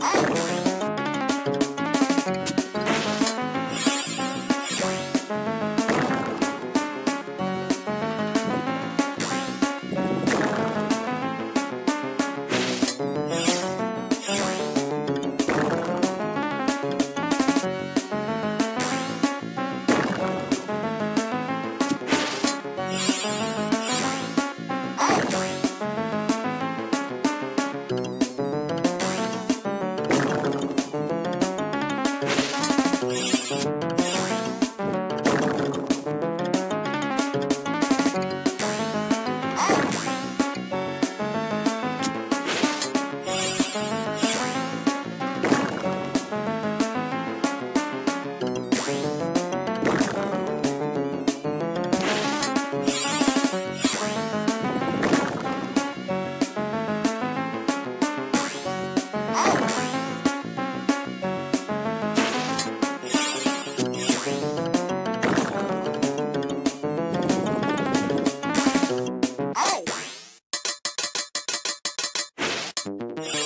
Oh. you